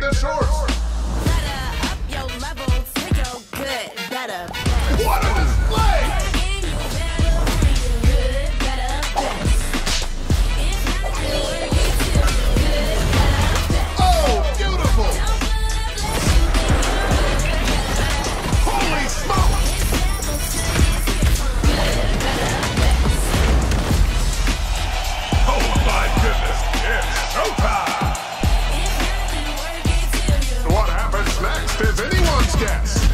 the shorts. Better up your level to good, better. better. What gas.